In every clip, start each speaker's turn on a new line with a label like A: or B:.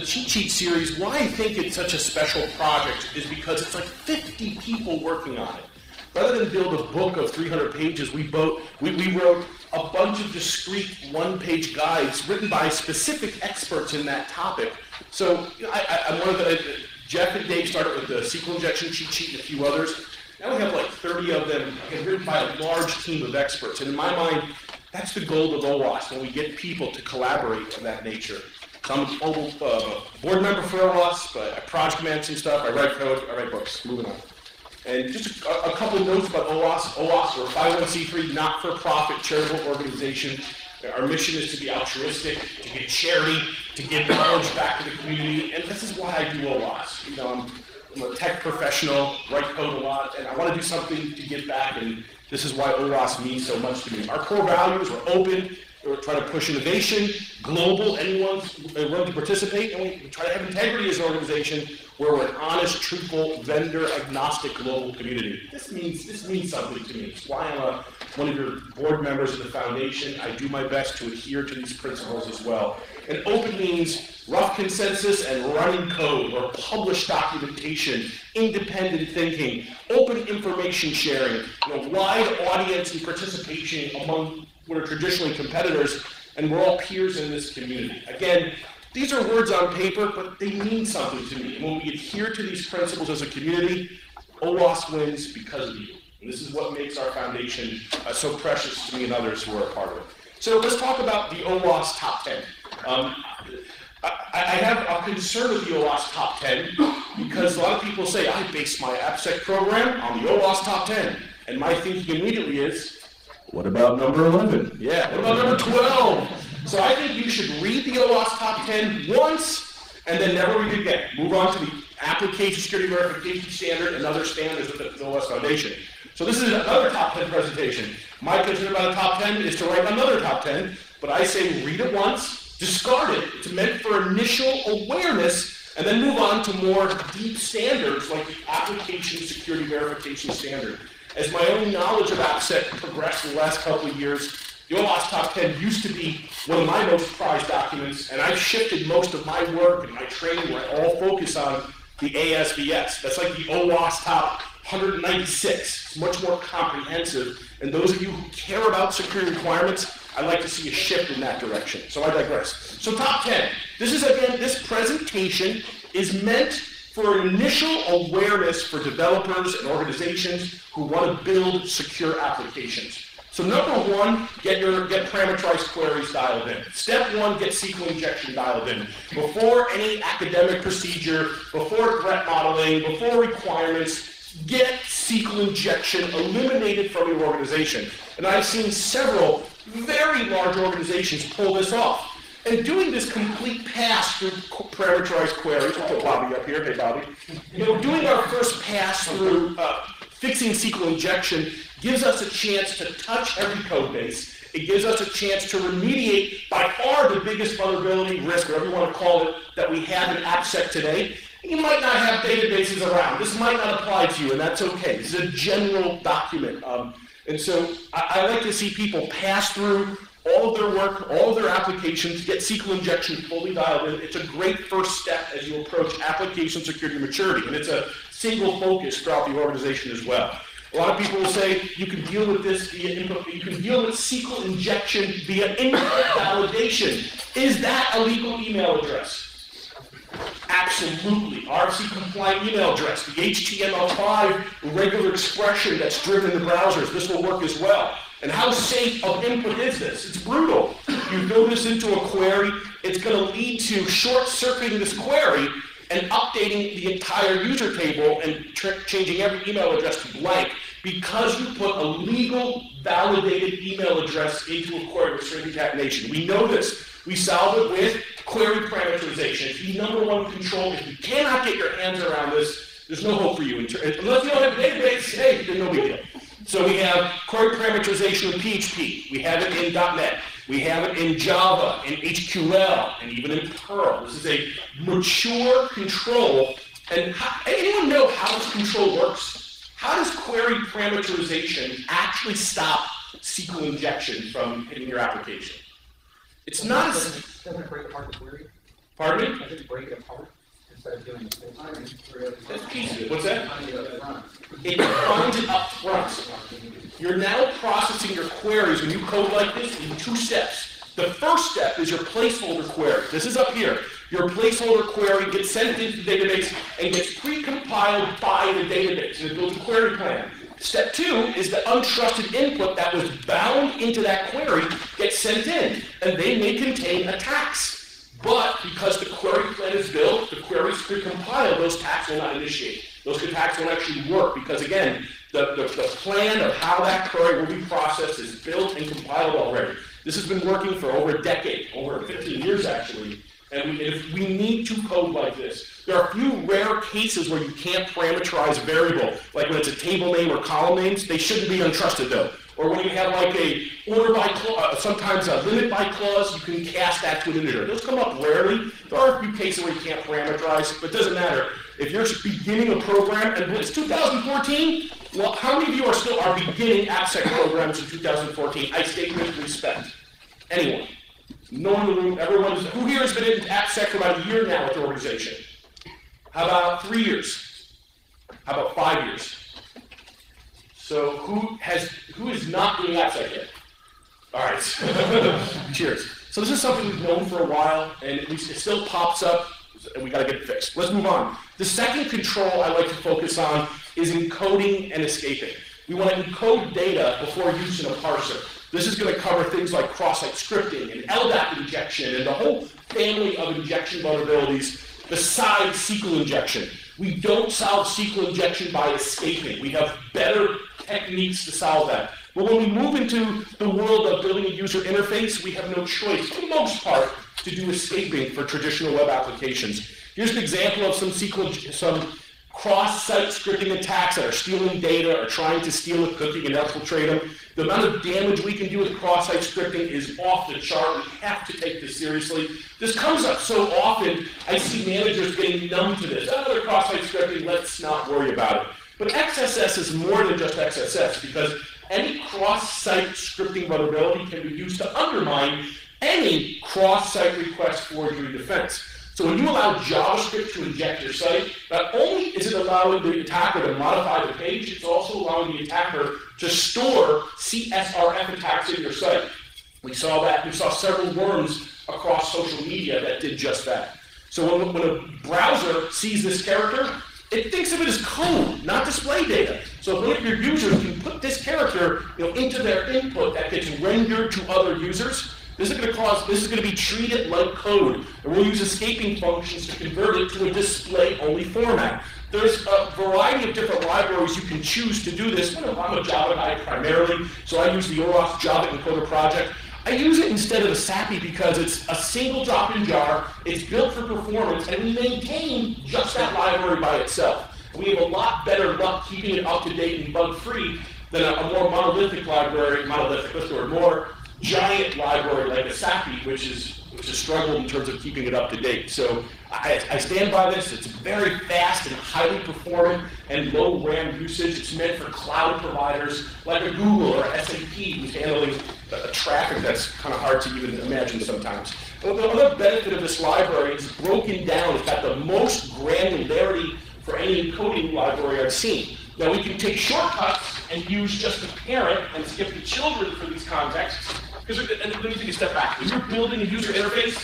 A: the, cheat sheet series. Why I think it's such a special project is because it's like 50 people working on it. Rather than build a book of 300 pages, we, we, we wrote a bunch of discrete one-page guides written by specific experts in that topic. So I, am one of the, uh, Jeff and Dave started with the SQL injection cheat sheet and a few others. Now we have like 30 of them written by a large team of experts. And in my mind, that's the goal of OWASP, when we get people to collaborate of that nature. So I'm a uh, board member for OWASP, but I project manage some stuff, I write code, I write books. Moving on. And just a, a couple notes about OWASP. OWASP, we're a 501c3 not-for-profit charitable organization. Our mission is to be altruistic, to give charity, to give knowledge back to the community, and this is why I do OWASP. You know, I'm, I'm a tech professional, write code a lot, and I want to do something to give back, and this is why OWASP means so much to me. Our core values are open, trying to push innovation, global, anyone's willing to participate, and we try to have integrity as an organization where we're an honest, truthful, vendor-agnostic global community. This means this means something to me. It's why I'm a, one of your board members of the foundation. I do my best to adhere to these principles as well. And open means rough consensus and running code or published documentation, independent thinking, open information sharing, you know, wide audience and participation among are traditionally competitors, and we're all peers in this community. Again, these are words on paper, but they mean something to me. And when we adhere to these principles as a community, OWASP wins because of you. And this is what makes our foundation uh, so precious to me and others who are a part of it. So let's talk about the OWASP top 10. Um, I, I, have a concern with the OWASP top 10 because a lot of people say, I base my AppSec program on the OWASP top 10. And my thinking immediately is, what about number 11? Yeah, what about number 12? So I think you should read the OWASP Top 10 once and then never read it again. Move on to the Application Security Verification Standard and other standards of the OWASP Foundation. So this is another top 10 presentation. My concern about a top 10 is to write another top 10, but I say read it once, discard it. It's meant for initial awareness, and then move on to more deep standards like the Application Security Verification Standard. As my own knowledge of AppSec progressed in the last couple of years, the OWASP Top 10 used to be one of my most prized documents, and I've shifted most of my work and my training where I all focus on the ASVS. That's like the OWASP Top 196. It's much more comprehensive. And those of you who care about security requirements, I'd like to see a shift in that direction. So I digress. So top 10. This is again, this presentation is meant for initial awareness for developers and organizations who want to build secure applications. So number one, get your get parameterized queries dialed in. Step one, get SQL injection dialed in. Before any academic procedure, before threat modeling, before requirements, get SQL injection eliminated from your organization. And I've seen several very large organizations pull this off. And doing this complete pass through parameterized queries, we'll put Bobby up here, hey Bobby. You know, doing our first pass through uh, fixing SQL injection gives us a chance to touch every code base. It gives us a chance to remediate by far the biggest vulnerability, risk, whatever you want to call it, that we have in AppSec today. You might not have databases around. This might not apply to you, and that's okay. This is a general document. Um, and so I, I like to see people pass through all of their work, all of their applications, get SQL injection fully dialed in. It's a great first step as you approach application security maturity, and it's a single focus throughout the organization as well. A lot of people will say you can deal with this via input, you can deal with SQL injection via input validation. Is that a legal email address? Absolutely. RFC compliant email address, the HTML5 regular expression that's driven the browsers. This will work as well. And how safe of input is this? It's brutal. You build this into a query, it's going to lead to short-circuiting this query and updating the entire user table and changing every email address to blank because you put a legal, validated email address into a query with string concatenation. We know this. We solve it with query parameterization. It's the number one control. If you cannot get your hands around this, there's no hope for you. Unless you don't have a database, hey, then no big deal. So we have query parameterization in PHP. We have it in .NET. We have it in Java, in HQL, and even in Perl. This is a mature control. And how, anyone know how this control works? How does query parameterization actually stop SQL injection from hitting your application? It's not
B: as... Doesn't it break apart the query?
A: Pardon me?
B: I just break apart instead of doing the whole thing.
A: What's that?
B: On the front.
A: It defines it up front. You're now processing your queries when you code like this in two steps. The first step is your placeholder query. This is up here. Your placeholder query gets sent into the database and gets pre-compiled by the database. And it builds a query plan. Step two is the untrusted input that was bound into that query gets sent in, and they may contain attacks. But because the query plan is built, the queries pre-compiled, those attacks will not initiate. Those attacks won't actually work because, again, the, the, the plan of how that query will be processed is built and compiled already. This has been working for over a decade, over 15 years actually, and we, if we need to code like this. There are a few rare cases where you can't parameterize a variable, like when it's a table name or column names, they shouldn't be untrusted though. Or when you have like a order by clause, uh, sometimes a limit by clause, you can cast that to an integer. Those come up rarely. There are a few cases where you can't parameterize, but it doesn't matter. If you're beginning a program, and it's 2014, well, how many of you are still are beginning AppSec programs in 2014? I state with respect. Anyone? No one in the room, everyone, who here has been in AppSec for about a year now with the organization? How about three years? How about five years? So who has who is not doing AppSec yet? All right. Cheers. So this is something we've known for a while, and it still pops up, and we got to get it fixed. Let's move on. The second control I like to focus on is encoding and escaping. We want to encode data before use in a parser. This is going to cover things like cross-site scripting and LDAP injection and the whole family of injection vulnerabilities besides SQL injection. We don't solve SQL injection by escaping. We have better techniques to solve that. But when we move into the world of building a user interface, we have no choice, for the most part, to do escaping for traditional web applications. Here's an example of some SQL, some cross-site scripting attacks that are stealing data or trying to steal a cookie and infiltrate them. The amount of damage we can do with cross-site scripting is off the chart. We have to take this seriously. This comes up so often, I see managers getting numb to this. Another cross-site scripting, let's not worry about it. But XSS is more than just XSS because any cross-site scripting vulnerability can be used to undermine any cross-site request forgery defense. So when you allow JavaScript to inject your site, not only is it allowing the attacker to modify the page, it's also allowing the attacker to store CSRF attacks in your site. We saw that, we saw several worms across social media that did just that. So when, when a browser sees this character, it thinks of it as code, not display data. So if one of your users can put this character you know, into their input that gets rendered to other users, this is going to cause, this is going to be treated like code, and we'll use escaping functions to convert it to a display-only format. There's a variety of different libraries you can choose to do this. I'm a Java guy primarily, so I use the OWASP Java Encoder project. I use it instead of ESAPI because it's a single drop-in jar, it's built for performance, and we maintain just that library by itself. We have a lot better luck keeping it up to date and bug-free than a, a, more monolithic library, monolithic, let's more giant library like ESAPI, which is which has struggled in terms of keeping it up to date. So I, I, stand by this. It's very fast and highly performant and low RAM usage. It's meant for cloud providers like a Google or SAP who's handling a traffic that's kind of hard to even imagine sometimes. But the other benefit of this library is broken down. It's got the most granularity for any encoding library I've seen. Now we can take shortcuts and use just the parent and skip the children for these contexts. Because let me take a step back. When you're building a user interface,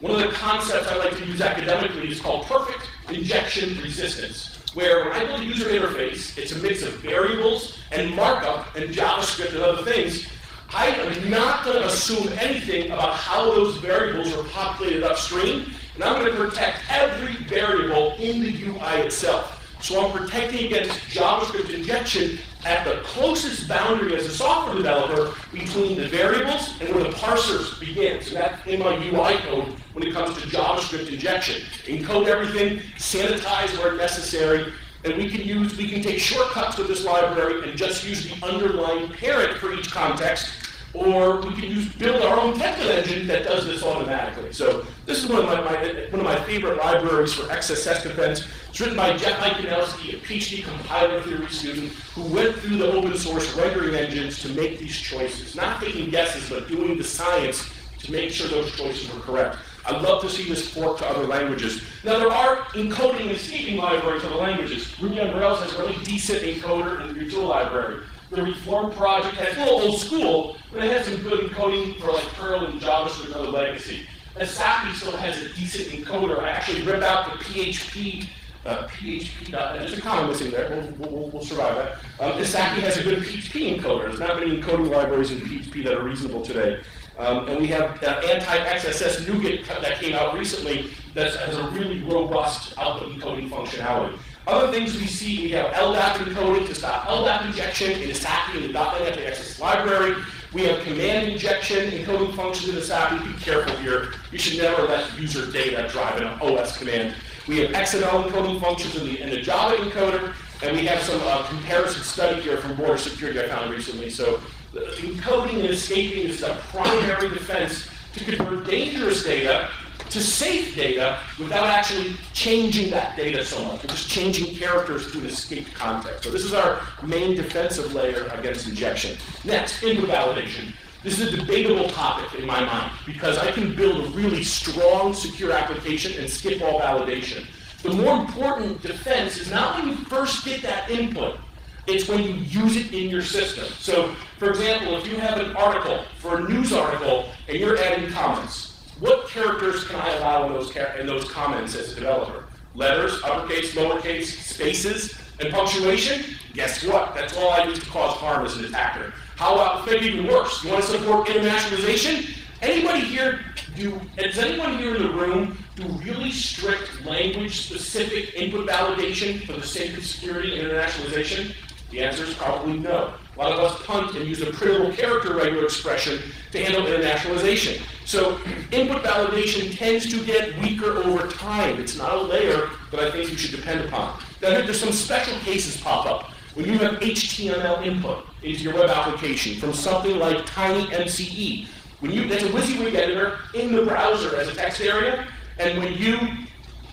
A: one of the concepts I like to use academically is called perfect injection resistance. Where when I build a user interface, it's a mix of variables and markup and JavaScript and other things. I am not going to assume anything about how those variables are populated upstream, and I'm going to protect every variable in the UI itself. So I'm protecting against JavaScript injection at the closest boundary as a software developer between the variables and where the parsers begin. So that's in my UI code when it comes to JavaScript injection. Encode everything, sanitize where necessary, and we can use, we can take shortcuts with this library and just use the underlying parent for each context or we can use build our own template engine that does this automatically. So this is one of my, my one of my favorite libraries for XSS defense. It's written by Jeff Ichnowski, a PhD compiler theory student who went through the open source rendering engines to make these choices, not taking guesses, but doing the science to make sure those choices were correct. I'd love to see this port to other languages. Now, there are encoding and escaping libraries for the languages. Ruby on Rails has a really decent encoder in the Retool library. The Reform project has a little old school, but it has some good encoding for like Perl and JavaScript other legacy. ESAPI still has a decent encoder. I actually ripped out the PHP uh, PHP, there's a comma missing there, we'll, we'll, we'll survive that. Um, ESAPI has a good PHP encoder. There's not many encoding libraries in PHP that are reasonable today. Um, and we have uh, anti-XSS NuGet that came out recently that has a really robust output encoding functionality. Other things we see, we have LDAP encoding to stop LDAP injection in ESAPI and the .NET anti-XSS library. We have command injection encoding functions in ESAPI. Be careful here. You should never let user data drive an OS command. We have XML encoding functions in the, in the Java encoder, and we have some uh, comparison study here from border security I found recently. So encoding and escaping is the primary defense to convert dangerous data to safe data without actually changing that data so much. Just changing characters to an escaped context. So this is our main defensive layer against injection. Next, input validation. This is a debatable topic in my mind because I can build a really strong, secure application and skip all validation. The more important defense is not when you first get that input, it's when you use it in your system. So, for example, if you have an article for a news article and you're adding comments, what characters can I allow in those, in those comments as a developer? Letters, uppercase, lowercase, spaces, and punctuation? Guess what? That's all I need to cause harm as an attacker. How about, maybe even worse, you want to support internationalization? Anybody here do, does anyone here in the room do really strict language-specific input validation for the sake of security and internationalization? The answer is probably no. A lot of us punt and use a printable character regular expression to handle internationalization. So input validation tends to get weaker over time. It's not a layer that I think you should depend upon. Then there's some special cases pop up. When you have HTML input into your web application from something like TinyMCE, when you, that's a WYSIWYG editor in the browser as a text area, and when you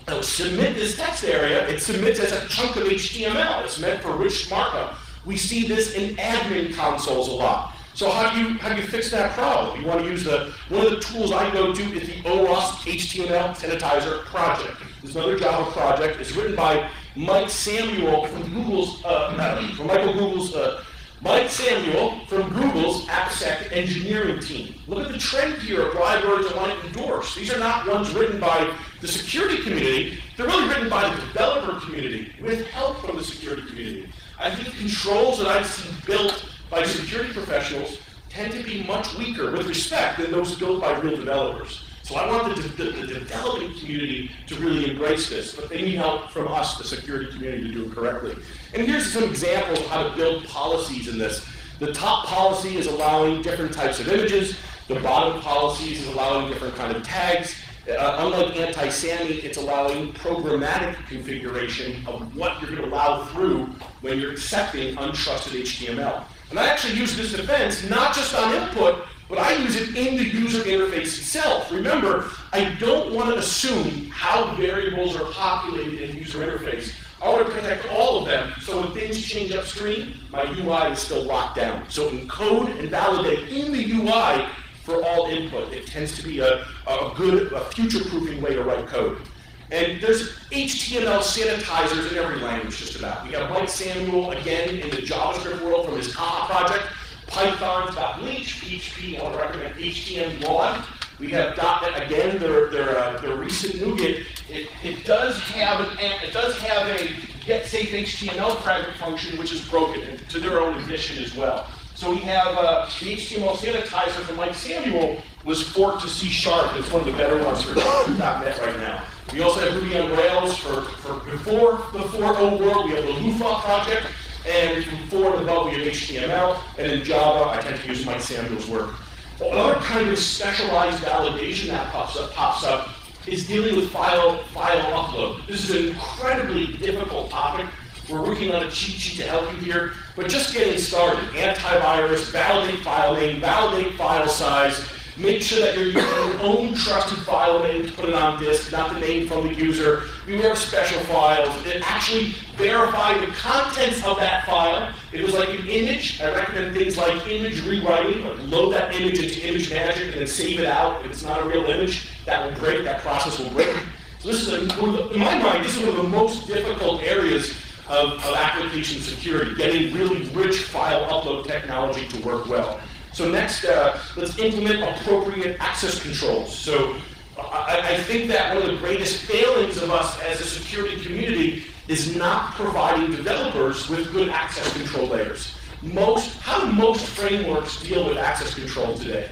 A: uh, submit this text area, it submits as a chunk of HTML. It's meant for rich markup. We see this in admin consoles a lot. So how do you how do you fix that problem? You want to use the one of the tools I go to is the OWASP HTML sanitizer project. It's another Java project. It's written by Mike Samuel from Google's uh, from Michael Google's uh, Mike Samuel from Google's AppSec engineering team. Look at the trend here of libraries I want to endorse. These are not ones written by the security community. They're really written by the developer community with help from the security community. I think controls that I've seen built by security professionals tend to be much weaker with respect than those built by real developers. So I want the, the, the, developing community to really embrace this, but they need help from us, the security community, to do it correctly. And here's some examples of how to build policies in this. The top policy is allowing different types of images. The bottom policy is allowing different kind of tags. Uh, unlike AntiSamy, it's allowing programmatic configuration of what you're going to allow through when you're accepting untrusted HTML. And I actually use this defense not just on input, but I use it in the user interface itself. Remember, I don't want to assume how variables are populated in user interface. I want to protect all of them, so when things change upstream, my UI is still locked down. So encode and validate in the UI for all input. It tends to be a, a good, future-proofing way to write code. And there's HTML sanitizers in every language, just about. We got Mike Samuel, again, in the JavaScript world from his Caja project. Python's got Bleach, PHP, I would recommend htmLawed. We have .NET again, their their uh, their recent NuGet. It, it does have an it does have a get safe HTML private function which is broken to their own admission as well. So we have uh, the HTML sanitizer from Mike Samuel was forked to C Sharp. It's one of the better ones for .NET right now. We also have Ruby on Rails for, for before the 4.0 world. We have the Loofah project, and from 4 and above we have HTML. And in Java, I tend to use Mike Samuel's work. Another kind of specialized validation that pops up, pops up is dealing with file, file upload. This is an incredibly difficult topic. We're working on a cheat sheet to help you here, but just getting started. Antivirus, validate file name, validate file size, Make sure that you're using your own trusted file name to put it on disk, not the name from the user. Beware of special files. It actually verify the contents of that file. It was like an image. I recommend things like image rewriting, like load that image into Image Manager and then save it out. If it's not a real image, that will break, that process will break. So this is, a, in my mind, this is one of the most difficult areas of, of application security, getting really rich file upload technology to work well. So next, uh, let's implement appropriate access controls. So I, I, think that one of the greatest failings of us as a security community is not providing developers with good access control layers. Most, how do most frameworks deal with access control today?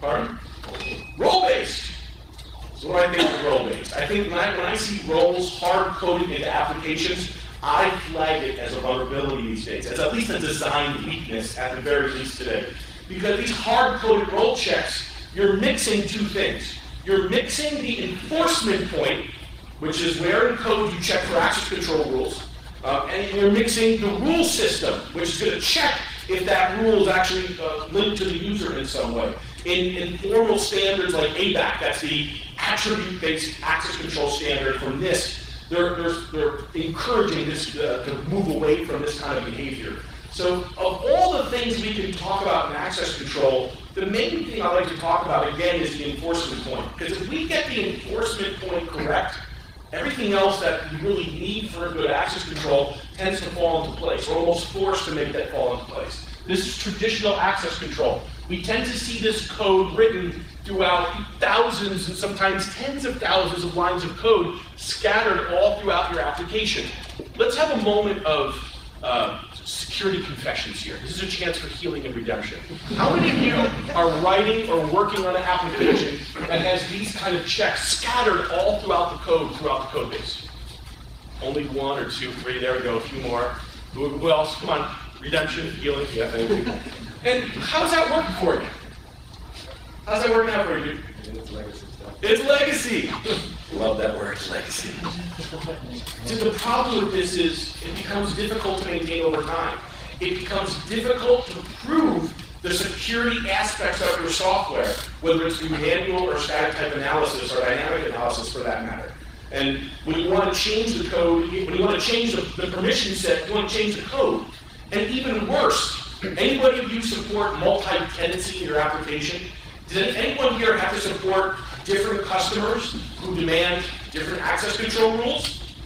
A: Pardon? Role-based. So what I think of role-based. I think when I, when I see roles hard-coded into applications, I flag it as a vulnerability these days, as at least a design weakness at the very least today. Because these hard-coded role checks, you're mixing two things. You're mixing the enforcement point, which is where in code you check for access control rules, uh, and you're mixing the rule system, which is going to check if that rule is actually uh, linked to the user in some way. In, in formal standards like ABAC, that's the attribute-based access control standard from NIST, they're, they're, they're encouraging this uh, to move away from this kind of behavior. So of all the things we can talk about in access control, the main thing I like to talk about again is the enforcement point. Because if we get the enforcement point correct, everything else that we really need for good access control tends to fall into place. We're almost forced to make that fall into place. This is traditional access control. We tend to see this code written throughout thousands and sometimes tens of thousands of lines of code scattered all throughout your application. Let's have a moment of uh, security confessions here. This is a chance for healing and redemption. How many of you are writing or working on an application that has these kind of checks scattered all throughout the code, throughout the code base? Only one or two, three, there we go, a few more. Who, else? Come on, redemption, healing, yeah, thank you. And how's that working for you? How's that working out for you? It's legacy. It's legacy. Love that word, legacy. See, the problem with this is it becomes difficult to maintain over time. It becomes difficult to prove the security aspects of your software, whether it's through manual or static type analysis or dynamic analysis for that matter. And when you want to change the code, when you want to change the, the permission set, you want to change the code. And even worse, Anybody you support multi-tenancy in your application? Does anyone here have to support different customers who demand different access control rules?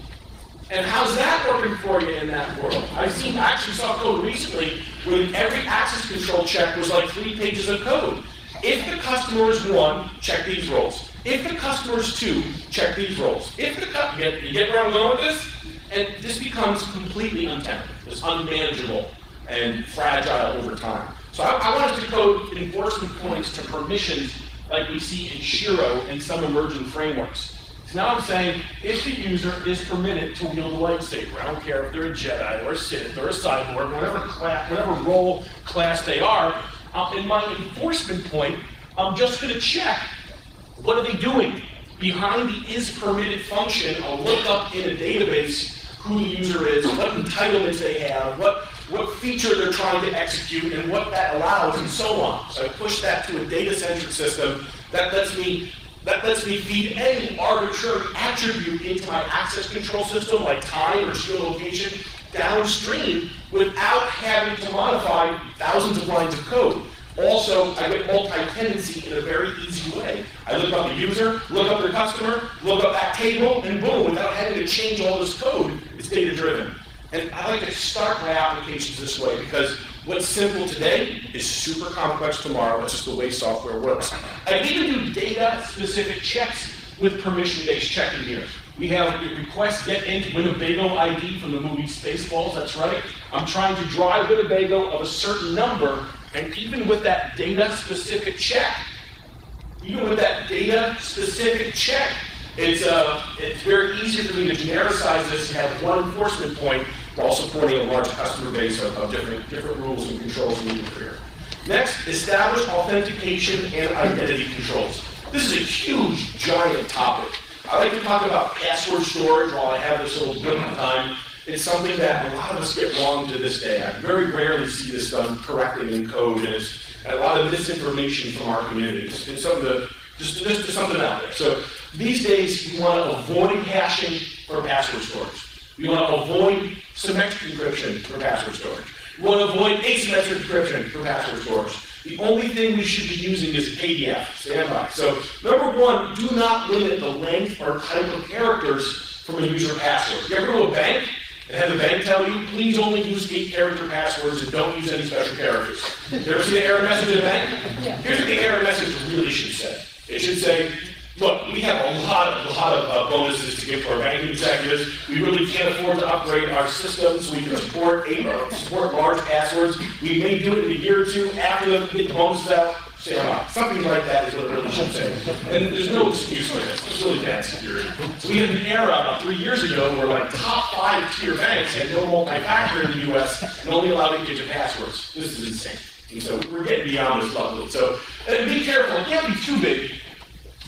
A: And how's that working for you in that world? I've seen, actually saw code recently where every access control check was like three pages of code. If the customer is one, check these roles. If the customer is two, check these roles. If the you get, you get where I'm going with this? And this becomes completely untenable. It's unmanageable and fragile over time. So I, I want us to code enforcement points to permissions like we see in Shiro and some emerging frameworks. So now I'm saying if the user is permitted to wield a lightsaber, I don't care if they're a Jedi or a Sith or a cyborg, whatever class, whatever role class they are, um, in my enforcement point, I'm just going to check what are they doing behind the is permitted function. I'll look up in a database who the user is, what entitlements they have, what what feature they're trying to execute and what that allows and so on. So I push that to a data-centric system that lets me that lets me feed any arbitrary attribute into my access control system, like time or geolocation, downstream without having to modify thousands of lines of code. Also, I get multi-tenancy in a very easy way. I look up the user, look up the customer, look up that table, and boom, without having to change all this code, it's data-driven. And I like to start my applications this way because what's simple today is super complex tomorrow. That's just the way software works. I even do data-specific checks with permission-based checking here. We have a request get int Winnebago ID from the movie Spaceballs, that's right. I'm trying to drive Winnebago of a certain number, and even with that data-specific check, even with that data-specific check, it's, uh, it's very easy for me to genericize this and have one enforcement point while supporting a large customer base of, of different, different rules and controls needed here. Next, establish authentication and identity controls. This is a huge, giant topic. I like to talk about password storage while I have this little bit of time. It's something that a lot of us get wrong to this day. I very rarely see this done correctly in code, and it's, a lot of misinformation from our communities. And something to, just, just something out there. So these days, we want to avoid hashing for password storage. We want to avoid symmetric encryption for password storage. We want to avoid asymmetric encryption for password storage. The only thing we should be using is KDF, standby. So number one, do not limit the length or type of characters from a user password. You ever go to a bank and have the bank tell you, please only use eight character passwords and don't use any special characters? You ever see the error message in the bank? Here's what the error message really should say. It should say, Look, we have a lot of, a lot of uh, bonuses to give to our banking executives. We really can't afford to upgrade our systems. We can support, uh, support large passwords. We may do it in a year or two after the, get the bonuses out. Say, something like that is what it really should say. And there's no excuse for this. It's really bad security. So we had an era about three years ago where like top five tier banks had no multi-factor in the U.S. and only allowed eight-digit passwords. This is insane. And so we're getting beyond this level. So be careful. It can't be too big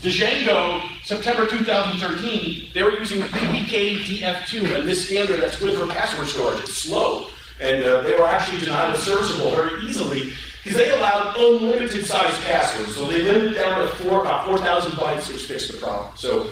A: Django, September 2013, they were using PBKDF2, and this standard that's good for password storage. It's slow. And uh, they were actually denied a serviceable very easily because they allowed unlimited size passwords. So they limited down to four, about 4,000 bytes, which fixed the problem. So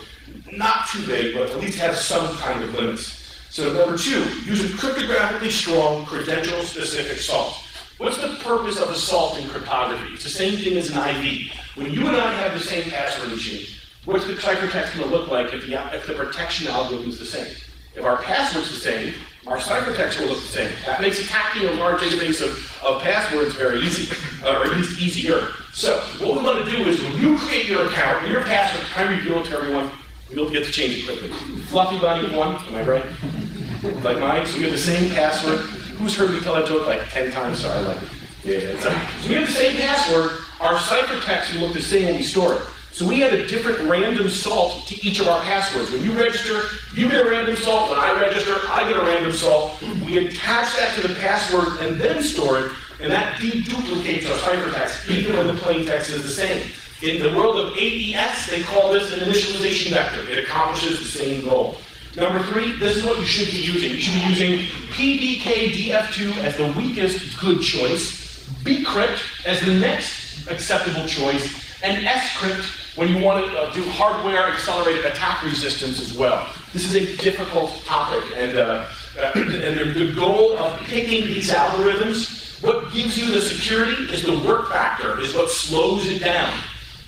A: not too big, but at least have some kind of limits. So number two, use cryptographically strong, credential-specific salt. What's the purpose of a salt in cryptography? It's the same thing as an ID. When you and I have the same password machine, what's the ciphertext going to look like if the, if the protection algorithm is the same? If our password's the same, our ciphertext will look the same. That makes attacking a large database of, of passwords very easy, uh, or at least easier. So what we want to do is when you create your account, your password, try to reveal it to everyone, you'll get to change it quickly. Fluffy bunny one, am I right? Like mine, so we have the same password. Who's heard me tell that joke like 10 times? Sorry, like, yeah, so we have the same password, our ciphertext will look the same when we store it. So we add a different random salt to each of our passwords. When you register, you get a random salt. When I register, I get a random salt. We attach that to the password and then store it, and that deduplicates our ciphertext, even when the plain text is the same. In the world of AES, they call this an initialization vector. It accomplishes the same goal. Number three, this is what you should be using. You should be using PBKDF2 as the weakest good choice, bcrypt as the next acceptable choice, and scrypt when you want to uh, do hardware accelerated attack resistance as well. This is a difficult topic, and, uh, uh, and the, the goal of picking these algorithms, what gives you the security is the work factor, is what slows it down.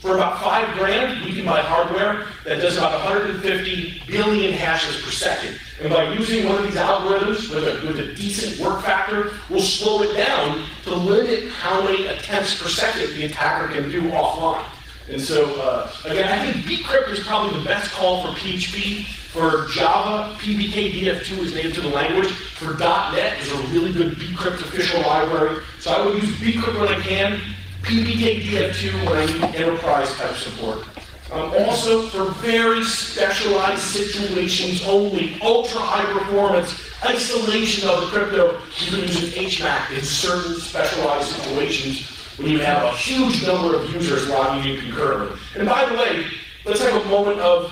A: For about five grand, we can buy hardware that does about 150 billion hashes per second. And by using one of these algorithms with a, with a decent work factor, we'll slow it down to limit how many attempts per second the attacker can do offline. And so, uh, again, I think bcrypt is probably the best call for PHP. For Java, PBKDF2 is native to the language. For .NET is a really good bcrypt official library. So I would use bcrypt when I can. PBKDF2 when I need enterprise type support. Um, also, for very specialized situations only, ultra high performance, isolation of the crypto, you can use an HMAC in certain specialized situations when you have a huge number of users logging in concurrently. And by the way, let's have a moment of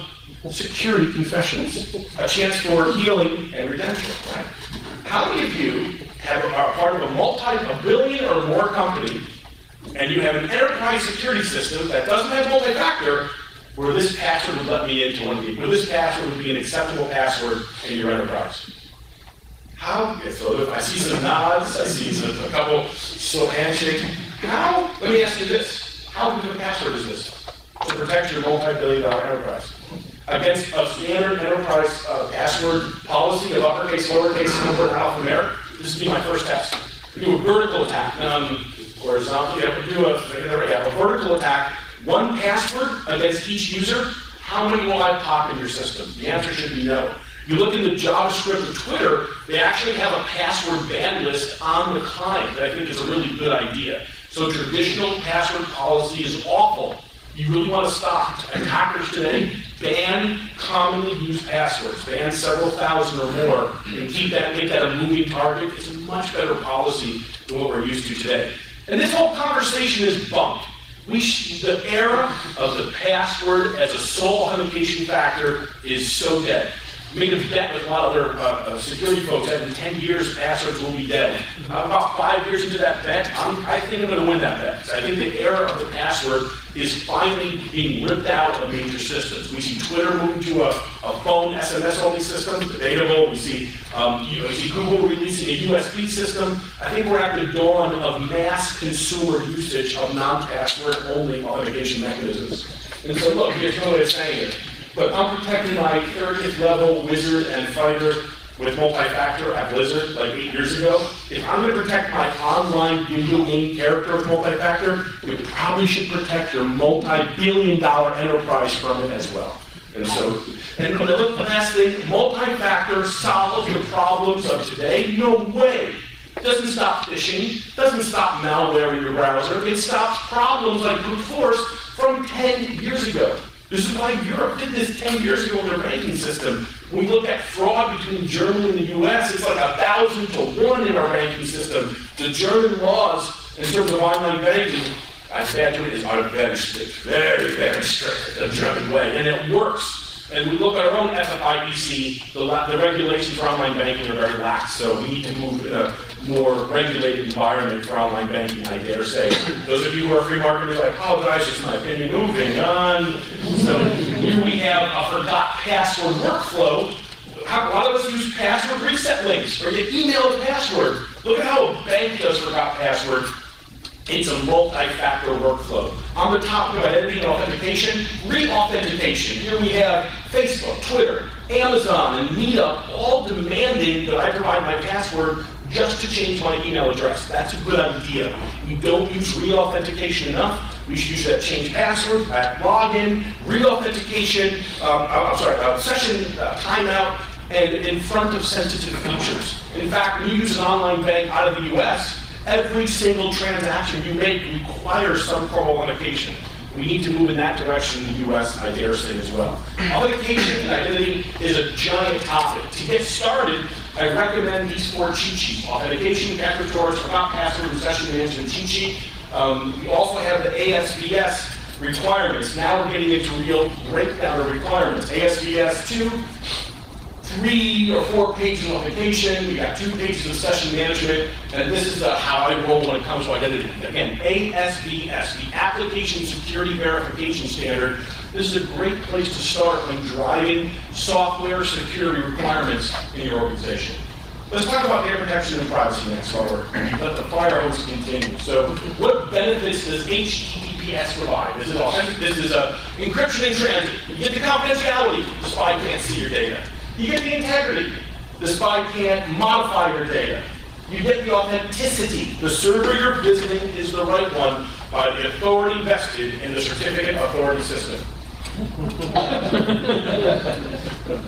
A: security confessions, a chance for healing and redemption. Right? How many of you have, are part of a multi, a billion or more company and you have an enterprise security system that doesn't have multi-factor, where this password would let me into one of these, where this password would be an acceptable password in your enterprise. How? So I see some nods, I see some, a couple slow handshakes. How? Let me ask you this: How good a password is this to protect your multi-billion-dollar enterprise against a standard enterprise uh, password policy of uppercase, lowercase, number, alphanumeric? This would be my first test. Do a vertical attack. Um, horizontal, you have to do a, there we have a vertical attack, one password against each user, how many will I pop in your system? The answer should be no. You look in the JavaScript of Twitter, they actually have a password ban list on the client that I think is a really good idea. So traditional password policy is awful. You really want to stop. Attackers today ban commonly used passwords, ban several thousand or more, and keep that, make that a moving target. It's a much better policy than what we're used to today. And this whole conversation is bumped. We the era of the password as a sole authentication factor is so dead. Made a bet with a lot of other uh, uh, security folks that in 10 years passwords will be dead. Uh, about five years into that bet, I'm, I think I'm going to win that bet. I think the era of the password is finally being ripped out of major systems. We see Twitter moving to a, a phone SMS only system, debatable. We see, um, you know, we see Google releasing a USB system. I think we're at the dawn of mass consumer usage of non-password only authentication mechanisms. And so look, here's of saying it. But I'm protecting my 30th level wizard and fighter with multi-factor at Blizzard like eight years ago. If I'm going to protect my online video game character with multi-factor, we probably should protect your multi-billion dollar enterprise from it as well. And so, and the last thing, multi-factor solves the problems of today? No way. Doesn't stop phishing, doesn't stop malware in your browser, it stops problems like brute force from 10 years ago. This is why Europe did this 10 years ago in their banking system. When we look at fraud between Germany and the US, it's like a thousand to one in our banking system. The German laws in terms of online banking, I it, is are very strict, very, very strict, the German way, and it works. And we look at our own FFIEC, the, the regulations for online banking are very lax, so we need to move in a more regulated environment for online banking, I dare say. Those of you who are free marketers, I apologize, it's my opinion. Moving on. So here we have a forgot password workflow. How, a lot of us use password reset links, or you email a password. Look at how a bank does forgot passwords. It's a multi-factor workflow. On the top of identity and authentication, re-authentication. Here we have Facebook, Twitter, Amazon, and Meetup all demanding that I provide my password just to change my email address. That's a good idea. We don't use re-authentication enough. We should use that change password, that login, re-authentication, um, uh, I'm sorry, uh, session uh, timeout, and in front of sensitive features. In fact, when you use an online bank out of the US, Every single transaction you make requires some form of authentication. We need to move in that direction in the US, I dare say as well. Authentication and identity is a giant topic. To get started, I recommend these four cheat sheets. Authentication, storage, forgot password, and session management cheat sheet. Um, we also have the ASVS requirements. Now we're getting into real breakdown of requirements. ASVS 2, three or four pages of authentication, we got two pages of session management, and this is uh, how I roll when it comes to identity. Again, ASVS, the Application Security Verification Standard. This is a great place to start when driving software security requirements in your organization. Let's talk about data protection and privacy next let the fire hose continue. So, what benefits does HTTPS provide? This is authentic. This is a encryption in transit. You get the confidentiality. The spy can't see your data. You get the integrity. The spy can't modify your data. You get the authenticity. The server you're visiting is the right one by the authority vested in the certificate authority system.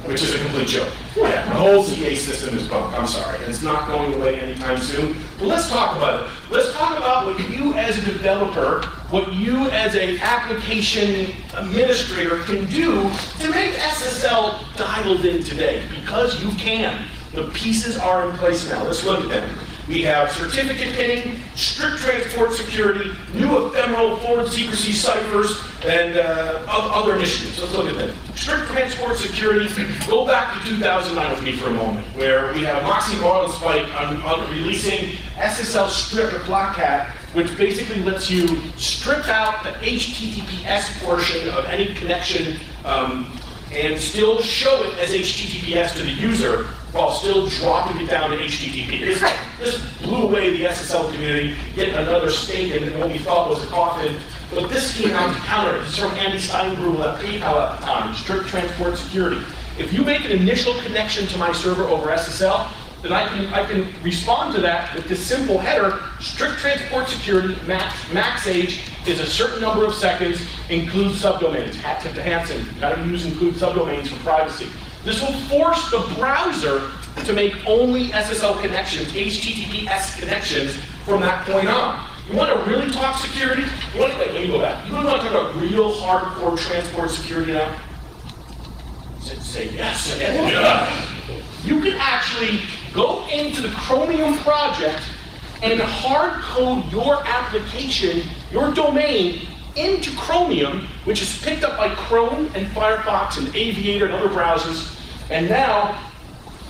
A: Which is a complete joke. Yeah, the whole CA system is bunk. I'm sorry. It's not going away anytime soon. But let's talk about it. Let's talk about what you as a developer, what you as an application administrator can do to make SSL dialed in today. Because you can. The pieces are in place now. Let's look at them. We have certificate pinning, strict transport security, new ephemeral forward secrecy ciphers, and uh, other initiatives. Let's look at them. Strict transport security, go back to 2009 with me for a moment, where we have Moxie Marlinspike on, on releasing SSL Strip or Black Hat, which basically lets you strip out the HTTPS portion of any connection um, and still show it as HTTPS to the user while still dropping it down to HTTP. This, this blew away the SSL community, yet another stake in what we thought was a coffin. But this came out to counter is from Andy Steingruebl at PayPal at the time, strict transport security. If you make an initial connection to my server over SSL, then I can, I can respond to that with this simple header, strict transport security, max, max age is a certain number of seconds, include subdomains. Hat tip to Hansen, gotta use include subdomains for privacy. This will force the browser to make only SSL connections, HTTPS connections from that point on. You want to really talk security? You want to, wait, let me go back. You want to talk about real hardcore transport security now? Say, say yes. Yeah. You can actually go into the Chromium project and hard code your application, your domain, into Chromium, which is picked up by Chrome and Firefox and Aviator and other browsers, And now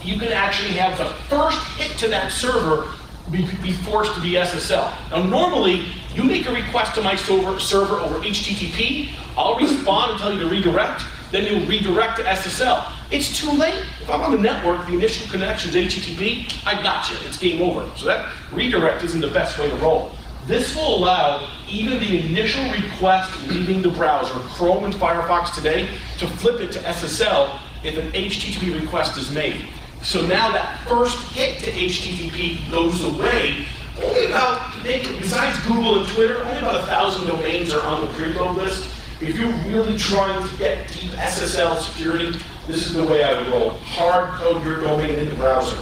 A: you can actually have the first hit to that server be, be forced to be SSL. Now, normally, you make a request to my server, server over HTTP, I'll respond and tell you to redirect, then you'll redirect to SSL. It's too late. If I'm on the network, the initial connection is HTTP, I got you, it's game over. So that redirect isn't the best way to roll. This will allow even the initial request leaving the browser, Chrome and Firefox today, to flip it to SSL if an HTTP request is made. So now that first hit to HTTP goes away. Only about, besides Google and Twitter, only about a thousand domains are on the preload list. If you're really trying to get deep SSL security, this is the way I would roll. Hard code your domain in the browser.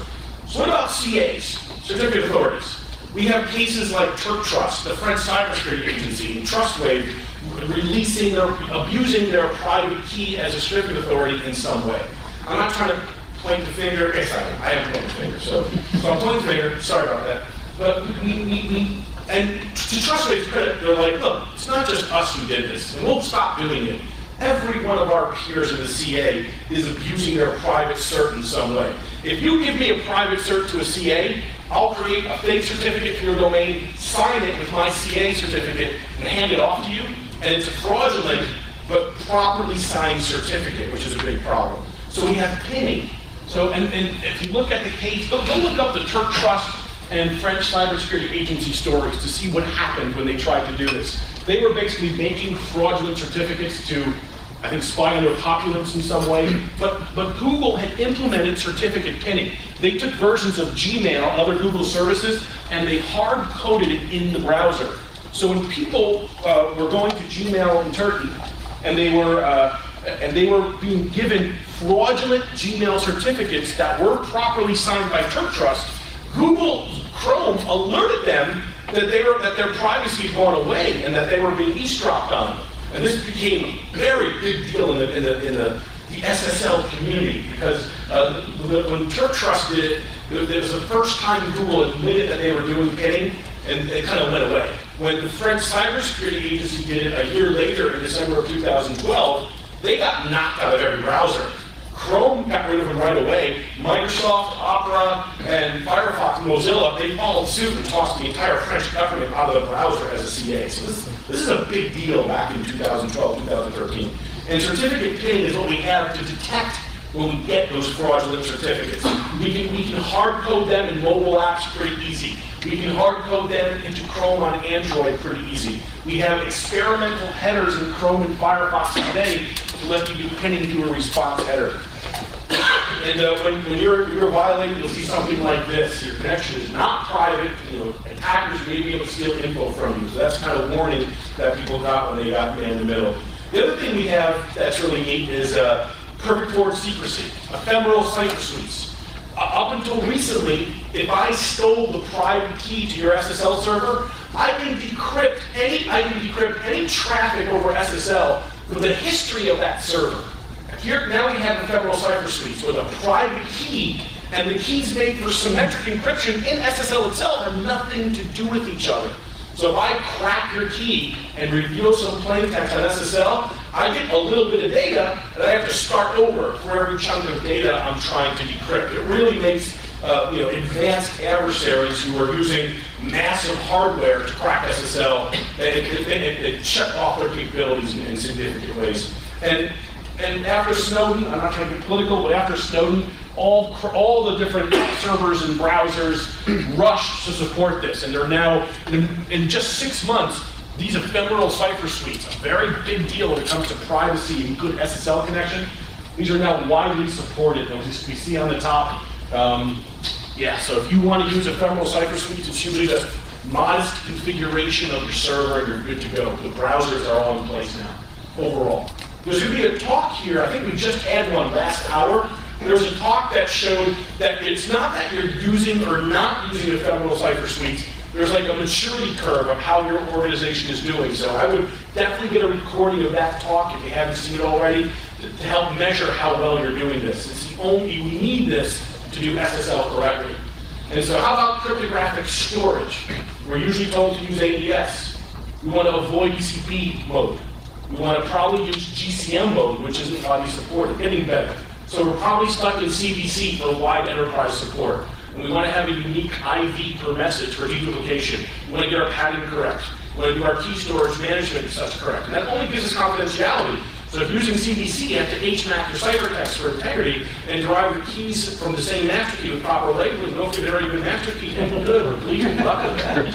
A: So what about CAs, certificate authorities? We have cases like TurkTrust, the French cybersecurity agency, and TrustWave releasing their, abusing their private key as a certificate authority in some way. I'm not trying to point the finger. Yes, I am. I am pointing the finger. So, so I'm pointing the finger. Sorry about that. But we, we, we and to TrustWave's credit, they're like, look, it's not just us who did this, and we'll stop doing it. Every one of our peers in the CA is abusing their private cert in some way. If you give me a private cert to a CA, I'll create a fake certificate for your domain, sign it with my CA certificate, and hand it off to you. And it's a fraudulent but properly signed certificate, which is a big problem. So we have pinning. So, and, and if you look at the case, go, go look up the Turk Trust and French cybersecurity agency stories to see what happened when they tried to do this. They were basically making fraudulent certificates to, I think, spy on their populace in some way. But, but Google had implemented certificate pinning. They took versions of Gmail, and other Google services, and they hard coded it in the browser. So when people uh, were going to Gmail in Turkey, and they were uh, and they were being given fraudulent Gmail certificates that were properly signed by TurkTrust, Google Chrome alerted them that they were that their privacy had gone away and that they were being eavesdropped on. And this became a very big deal in the in the, in the, the SSL community because uh, when TurkTrust did it, it was the first time Google admitted that they were doing pinning, and it kind of went away. When the French cybersecurity agency did it a year later in December of 2012, they got knocked out of every browser. Chrome got rid of them right away. Microsoft, Opera, and Firefox, and Mozilla, they followed suit and tossed the entire French government out of the browser as a CA. So this, this is a big deal back in 2012, 2013. And certificate pinning is what we have to detect when we get those fraudulent certificates. We can, we can hard code them in mobile apps pretty easy. We can hard code them into Chrome on Android pretty easy. We have experimental headers in Chrome and Firefox today to let you do pinning a response header. And uh, when, when you're, you're violating, you'll see something like this. Your connection is not private. You know, attackers may be able to steal info from you. So that's kind of warning that people got when they got in the middle. The other thing we have that's really neat is uh, perfect forward secrecy, ephemeral cipher suites. Uh, up until recently, if I stole the private key to your SSL server, I can decrypt any I can decrypt any traffic over SSL for the history of that server. Here now we have ephemeral cipher suites with a private key, and the keys made for symmetric encryption in SSL itself have nothing to do with each other. So if I crack your key and reveal some plain text on SSL, I get a little bit of data, and I have to start over for every chunk of data I'm trying to decrypt. It really makes uh, you know, advanced adversaries who are using massive hardware to crack SSL, it, it, it, shut off their capabilities in, in significant ways. And and after Snowden, I'm not trying to be political, but after Snowden, all, all the different servers and browsers rushed to support this, and they're now, in, in just six months, these ephemeral cipher suites, a very big deal when it comes to privacy and good SSL connection, these are now widely supported. Those we see on the top. Um, yeah, so if you want to use ephemeral cipher suites, it's usually just modest configuration of your server and you're good to go. The browsers are all in place now, overall. There's going to be a talk here, I think we just had one last hour. There's a talk that showed that it's not that you're using or not using ephemeral cipher suites. There's like a maturity curve of how your organization is doing. So I would definitely get a recording of that talk if you haven't seen it already to, to help measure how well you're doing this. It's the only, we need this to do SSL correctly. And so how about cryptographic storage? We're usually told to use AES. We want to avoid ECB mode. We want to probably use GCM mode, which isn't widely supported, getting better. So we're probably stuck in CBC for wide enterprise support. And we want to have a unique IV per message for deduplication. We want to get our padding correct. We want to do our key storage management and such correct. And that only gives us confidentiality. So if you're using CBC, you have to HMAC your ciphertext for integrity and derive your keys from the same master key with proper labeling. Don't forget already been master key. And good, we're bleeding luck That's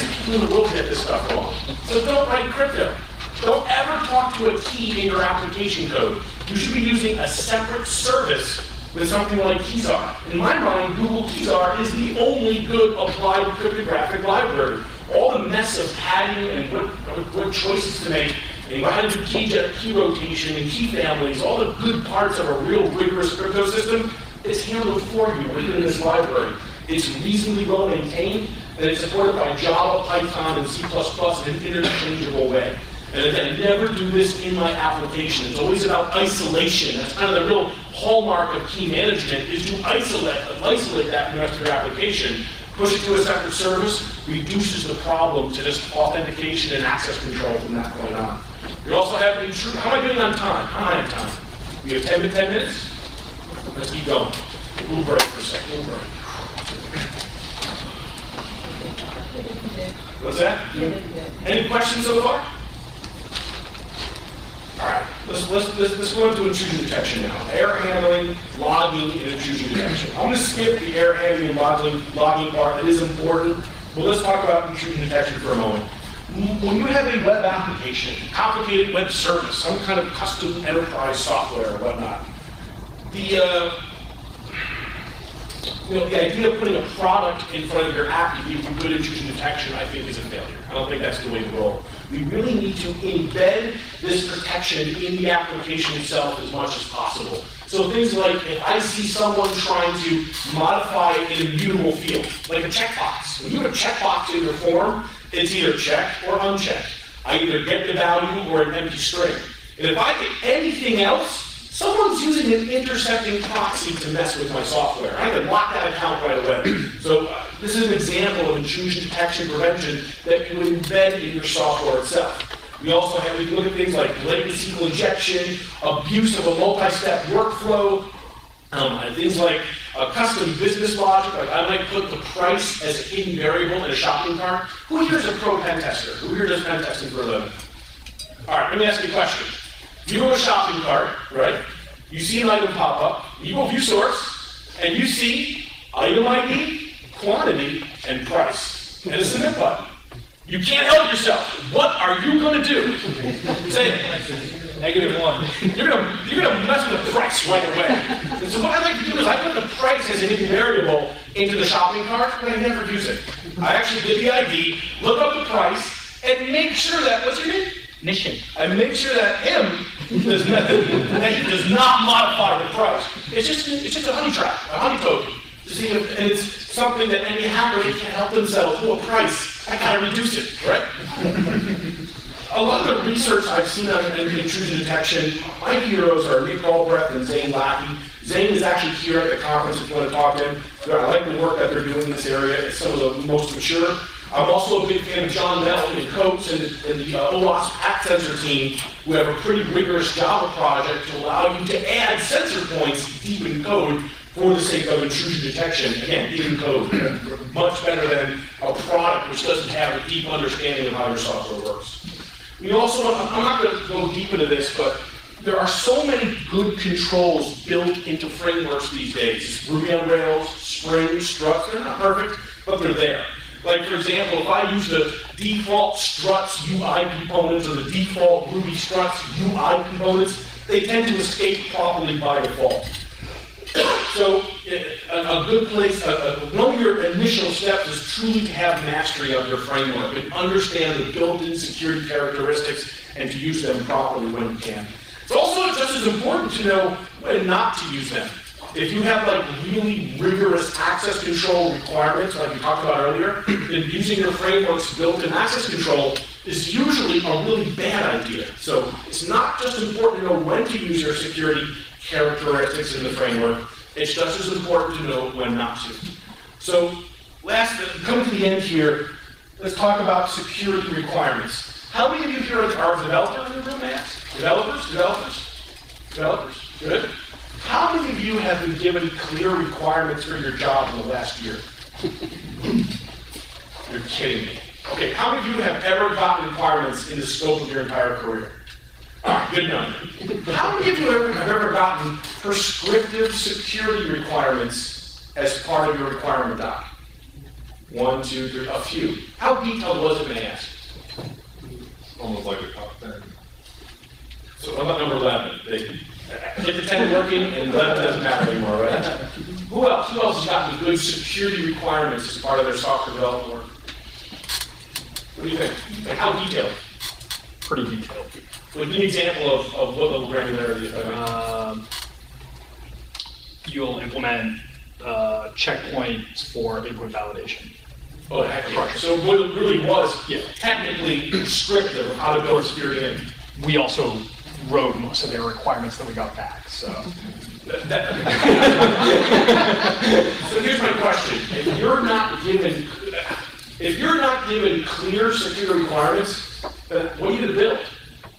A: the people in the world get this stuff wrong. So don't write crypto. Don't ever talk to a key in your application code. You should be using a separate service with something like Keyczar. In my mind, Google Keyczar is the only good applied cryptographic library. All the mess of padding and what, what choices to make, and how to do key, key rotation and key families, all the good parts of a real rigorous crypto system is handled for you within this library. It's reasonably well maintained, and it's supported by Java, Python, and C++ in an interchangeable way. And again, never do this in my application. It's always about isolation. That's kind of the real hallmark of key management is to isolate, isolate that from the rest of your application. Push it to a separate service reduces the problem to just authentication and access control from that point on. You also have intrude. How am I doing on time? How am I on time? We have 10 to 10 minutes? Let's keep going. We'll break for a second. We'll break. What's that? Any questions so far? All right, let's, let's, let's, let's go into intrusion detection now. Error handling, logging, and intrusion detection. I'm going to skip the error handling and logging, logging part. That is important. But let's talk about intrusion detection for a moment. When you have a web application, complicated web service, some kind of custom enterprise software or whatnot, the uh, you know, the idea of putting a product in front of your app to give you good intrusion detection, I think, is a failure. I don't think that's the way to roll. We really need to embed this protection in the application itself as much as possible. So things like if I see someone trying to modify an immutable field, like a checkbox. When you have a checkbox in your form, it's either checked or unchecked. I either get the value or an empty string. And if I get anything else, Someone's using an intercepting proxy to mess with my software. I can block that account right away. So uh, this is an example of intrusion detection prevention that you would embed in your software itself. We also have, we look at things like latent SQL injection, abuse of a multi-step workflow, um, things like uh, custom business logic, like I might put the price as a hidden variable in a shopping cart. Who here is a pro pen tester? Who here does pen testing for a living? All right, let me ask you a question. You go to a shopping cart, right? You see an item pop up, you go view source, and you see item ID, quantity, and price, and a submit button. You can't help yourself. What are you going to do? Say it.
B: Negative one.
A: You're gonna you're gonna mess with the price right away. And so what I like to do is I put the price as a hidden variable into the shopping cart, but I never use it. I actually get the ID, look up the price, and make sure that what's your name?
B: Mission.
A: I make sure that him does not, does not modify the price. It's just it's just a honey trap, a honey token. To and it's something that any hacker can't help themselves. Oh, a price. I gotta reduce it, right? a lot of the research I've seen on intrusion detection, my heroes are Nick Galbreath and Zane Lackey. Zane is actually here at the conference if you want to talk to him. I like the work that they're doing in this area. It's some of the most mature. I'm also a big fan of John Melton and Coates and, and the uh, OWASP Sensor team, who have a pretty rigorous Java project to allow you to add sensor points deep in code for the sake of intrusion detection. Again, deep in code, much better than a product which doesn't have a deep understanding of how your software works. We also, I'm not going to go deep into this, but there are so many good controls built into frameworks these days. Ruby on Rails, Spring, Struts, they're not perfect, but they're there. Like, for example, if I use the default struts UI components or the default Ruby struts UI components, they tend to escape properly by default. So, eh, a, a good place, one of your initial steps is truly to have mastery of your framework and understand the built-in security characteristics and to use them properly when you can. It's also just as important to know when not to use them. If you have like really rigorous access control requirements, like we talked about earlier, then using your framework's built-in access control is usually a really bad idea. So it's not just important to know when to use your security characteristics in the framework, it's just as important to know when not to. So last, coming to the end here, let's talk about security requirements. How many of you here are developers in the room, Developers, developers, developers, good. How many of you have been given clear requirements for your job in the last year? You're kidding me. Okay, how many of you have ever gotten requirements in the scope of your entire career? All right, good number. How many of you have ever gotten prescriptive security requirements as part of your requirement doc? One, two, three, a few. How detailed was it, may I ask?
C: almost like a top ten.
A: So what about number 11? They- Get the 10 working, and 11 doesn't matter anymore, right? Who else? Who else has gotten good security requirements as part of their software development work? What do you think? Like, How detailed?
D: pretty detailed.
A: Like, an example of, of what level granularity, if I may.
D: Um, You'll implement uh, checkpoints for input validation.
A: Oh, heck, yeah. So what it really was,
D: Yeah.
A: technically prescriptive how to build security in.
D: We also wrote most of their requirements that we got back, so.
A: So here's my question, if you're not given, if you're not given clear security requirements, what are you gonna build?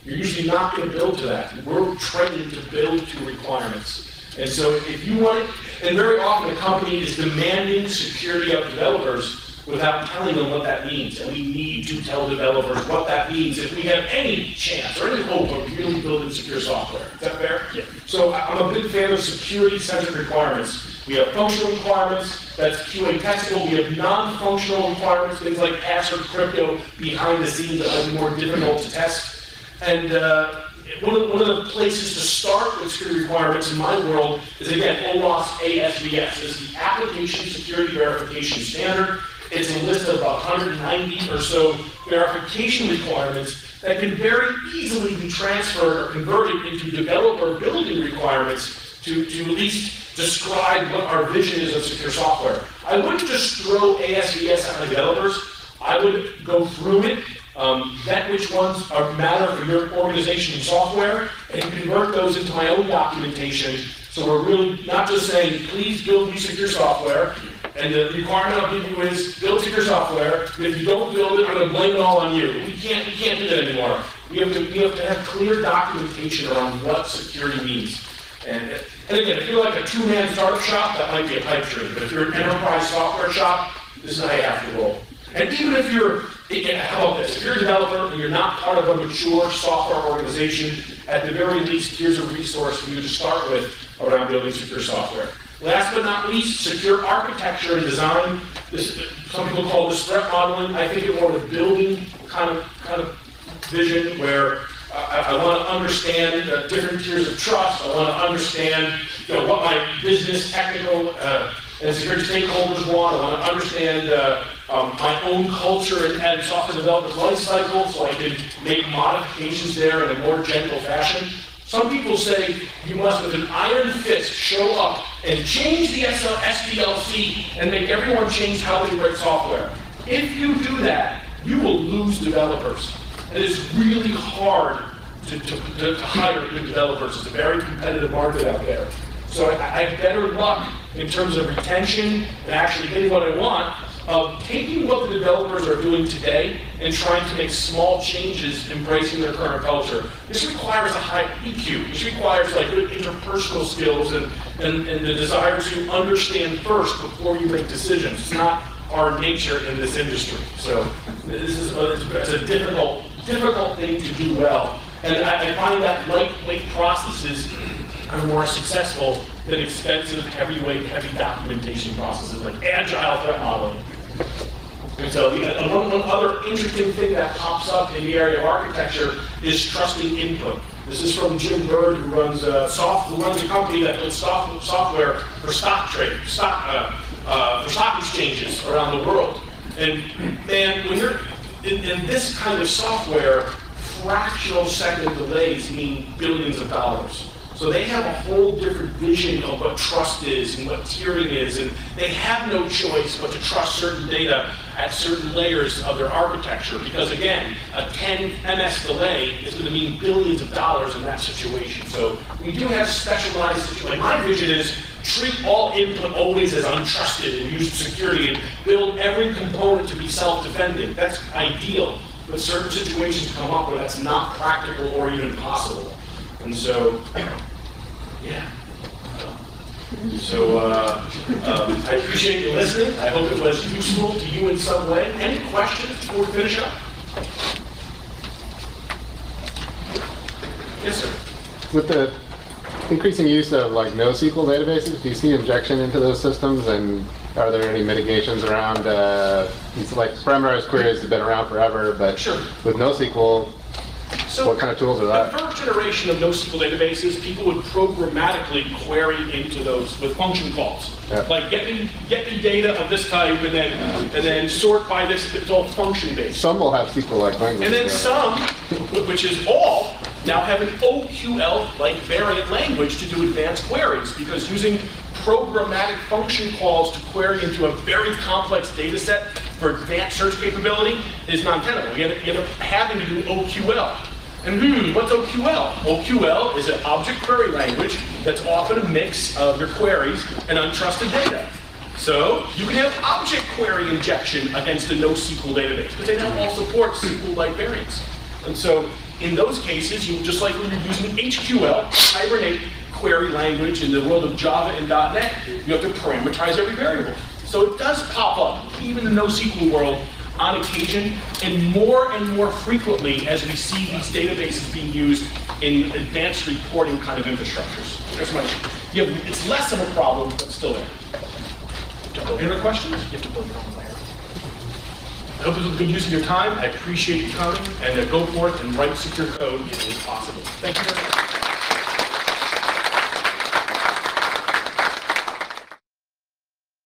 A: You're usually not gonna build to that, we're trained to build to requirements. And so if you want it, and very often a company is demanding security of developers without telling them what that means, and we need to tell developers what that means if we have any chance or any hope of really building secure software. Is that fair?
D: Yeah.
A: So I'm a big fan of security-centric requirements. We have functional requirements, that's QA testable. We have non-functional requirements, things like password crypto behind the scenes that might be more difficult to test. And uh, one of, one of the places to start with security requirements in my world is again, OWASP ASVS. It's the Application Security Verification Standard. It's a list of 190 or so verification requirements that can very easily be transferred or converted into developer building requirements to, to at least describe what our vision is of secure software. I wouldn't just throw ASVS at developers. I would go through it, um, vet which ones are matter for your organization and software, and convert those into my own documentation. So we're really not just saying, please build me secure software, and the requirement I'll give you is build secure software. If you don't build it, I'm going to blame it all on you. We can't, we can't do that anymore. We have to, we have to have clear documentation around what security means. And, and again, if you're like a two-man startup shop, that might be a pipe dream. But if you're an enterprise software shop, this is how you have to roll. And even if you're, how about this? If you're a developer and you're not part of a mature software organization, at the very least, here's a resource for you to start with around building secure software. Last but not least, secure architecture and design. This, some people call this threat modeling. I think it more of a building kind of, kind of vision where I, I want to understand uh, different tiers of trust. I want to understand, you know, what my business, technical, uh, and security stakeholders want. I want to understand uh, um, my own culture and, and software development life cycle so I can make modifications there in a more gentle fashion. Some people say you must, with an iron fist, show up and change the SDLC and make everyone change how they write software. If you do that, you will lose developers. And It is really hard to, to, to, to hire good developers. It's a very competitive market out there. So I, I have better luck in terms of retention and actually getting what I want of taking what the developers are doing today and trying to make small changes, embracing their current culture. This requires a high EQ. This requires like good interpersonal skills and, and, and the desire to understand first before you make decisions. It's not our nature in this industry. So this is uh, a, it's a difficult, difficult thing to do well. And I, I find that lightweight processes are more successful than expensive, heavyweight, heavy documentation processes like agile threat modeling. And so the, uh, one, one other interesting thing that pops up in the area of architecture is trusting input. This is from Jim Bird, who runs a soft, who runs a company that builds soft, software for stock trading, stock, uh, uh, for stock exchanges around the world. And man, when you're in, in this kind of software, fractional second delays mean billions of dollars. So they have a whole different vision of what trust is and what tiering is, and they have no choice but to trust certain data at certain layers of their architecture. Because again, a 10 MS delay is going to mean billions of dollars in that situation. So we do have specialized situations. My vision is treat all input always as untrusted and use security and build every component to be self-defending. That's ideal. but certain situations come up where that's not practical or even possible. And so, yeah. So, uh, um, I appreciate you listening. I hope it was useful to you in some way. Any questions before we finish up? Yes, sir.
E: With the increasing use of like NoSQL databases, do you see injection into those systems and are there any mitigations around, uh, it's like parameterized queries have been around forever, but
A: Sure.
E: with NoSQL,
A: So
E: what kind of tools are that?
A: The first generation of NoSQL databases, people would programmatically query into those with function calls.
E: Yeah.
A: Like get me, get me data of this type and then, and then sort by this, it's all function based.
E: Some will have SQL-like language.
A: And then
E: yeah.
A: some, which is all, now have an OQL-like variant language to do advanced queries, because using programmatic function calls to query into a very complex data set for advanced search capability is non-tenable. You end up- having to do OQL. And hmm, what's OQL? OQL is an object query language that's often a mix of your queries and untrusted data. So you can have object query injection against a NoSQL database, but they don't all support SQL-like variants. And so in those cases, you just like when you're using HQL, Hibernate query language in the world of Java and .NET, you have to parameterize every variable. So it does pop up, even in the NoSQL world, on occasion, and more and more frequently as we see these databases being used in advanced reporting kind of infrastructures. That's my, you have, it's less of a problem, but still there. Any other questions? You have to build your own layer. I hope this was a good use of your time. I appreciate you coming, and uh, go forth and write secure code if it's possible. Thank you very much.